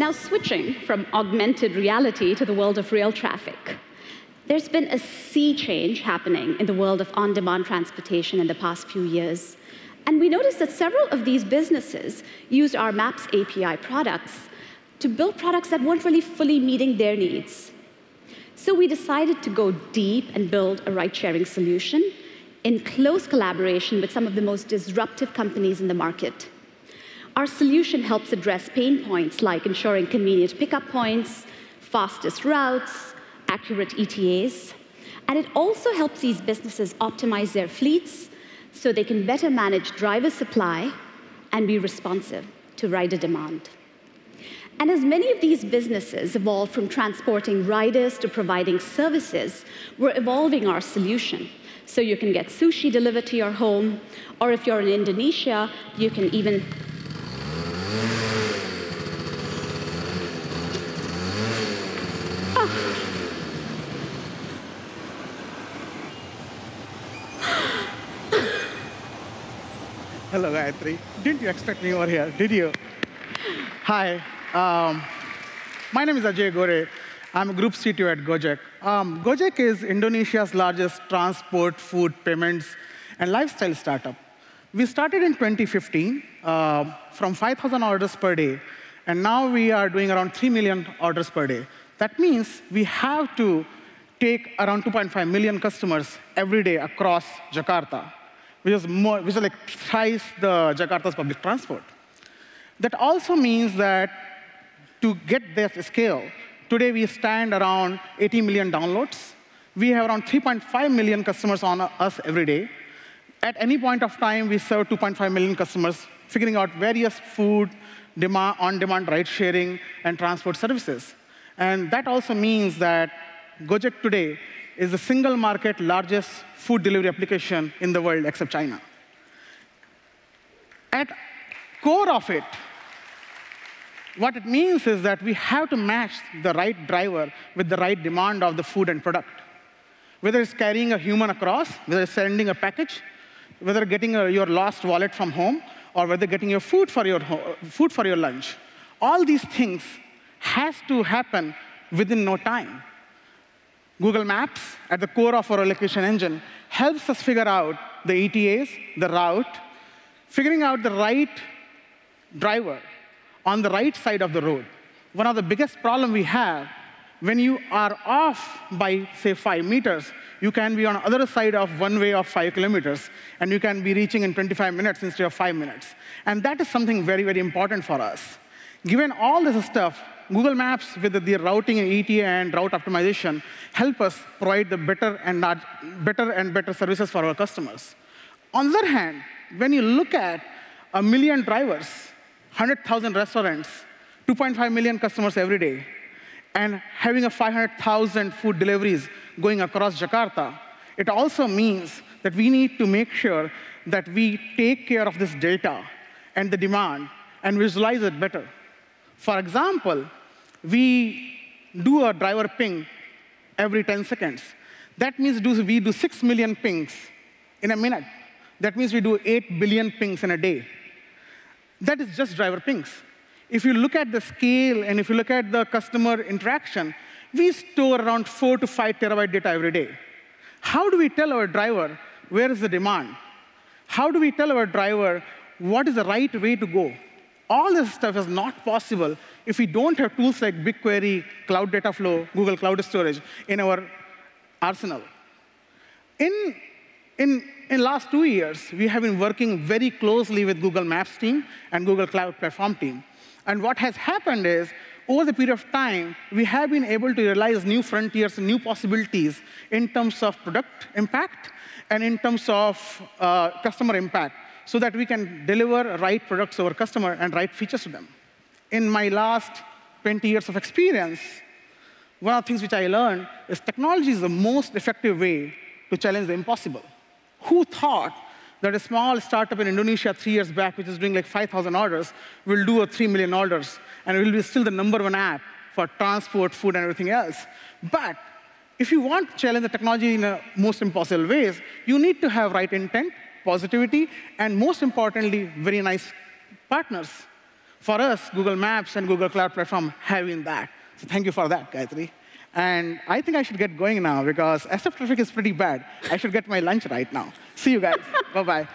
Now, switching from augmented reality to the world of real traffic, there's been a sea change happening in the world of on demand transportation in the past few years. And we noticed that several of these businesses used our Maps API products to build products that weren't really fully meeting their needs. So we decided to go deep and build a ride sharing solution in close collaboration with some of the most disruptive companies in the market. Our solution helps address pain points like ensuring convenient pickup points, fastest routes, accurate ETAs, and it also helps these businesses optimize their fleets so they can better manage driver supply and be responsive to rider demand. And as many of these businesses evolve from transporting riders to providing services, we're evolving our solution. So you can get sushi delivered to your home, or if you're in Indonesia, you can even Hello, Gayatri. Didn't you expect me over here, did you? Hi. Um, my name is Ajay Gore. I'm a group CTO at Gojek. Um, Gojek is Indonesia's largest transport, food, payments, and lifestyle startup. We started in 2015 uh, from 5,000 orders per day, and now we are doing around 3 million orders per day. That means we have to take around 2.5 million customers every day across Jakarta which is, more, which is like thrice the Jakarta's public transport. That also means that to get this scale, today we stand around 80 million downloads. We have around 3.5 million customers on us every day. At any point of time, we serve 2.5 million customers, figuring out various food, demand, on-demand ride-sharing, and transport services. And that also means that Gojek today is the single market largest food delivery application in the world except China. At core of it, what it means is that we have to match the right driver with the right demand of the food and product. Whether it's carrying a human across, whether it's sending a package, whether getting a, your lost wallet from home, or whether getting your food for your, food for your lunch. All these things has to happen within no time. Google Maps, at the core of our location engine, helps us figure out the ETAs, the route, figuring out the right driver on the right side of the road. One of the biggest problems we have, when you are off by, say, five meters, you can be on the other side of one way of five kilometers, and you can be reaching in 25 minutes instead of five minutes. And that is something very, very important for us. Given all this stuff, Google Maps with the routing and ETA and route optimization help us provide the better and, better and better services for our customers. On the other hand, when you look at a million drivers, 100,000 restaurants, 2.5 million customers every day, and having a 500,000 food deliveries going across Jakarta, it also means that we need to make sure that we take care of this data and the demand and visualize it better. For example, we do a driver ping every 10 seconds. That means we do 6 million pings in a minute. That means we do 8 billion pings in a day. That is just driver pings. If you look at the scale and if you look at the customer interaction, we store around 4 to 5 terabyte data every day. How do we tell our driver where is the demand? How do we tell our driver what is the right way to go? All this stuff is not possible if we don't have tools like BigQuery, Cloud Data Flow, Google Cloud Storage in our arsenal. In, in, in last two years, we have been working very closely with Google Maps team and Google Cloud Platform team. And what has happened is, over the period of time, we have been able to realize new frontiers and new possibilities in terms of product impact and in terms of uh, customer impact so that we can deliver right products to our customer and right features to them. In my last 20 years of experience, one of the things which I learned is technology is the most effective way to challenge the impossible. Who thought that a small startup in Indonesia three years back, which is doing like 5,000 orders, will do a 3 million orders, and it will be still the number one app for transport, food, and everything else. But if you want to challenge the technology in the most impossible ways, you need to have right intent, positivity, and most importantly, very nice partners. For us, Google Maps and Google Cloud Platform have been that. So thank you for that, Gayatri. And I think I should get going now because SF traffic is pretty bad. I should get my lunch right now. See you guys. Bye-bye.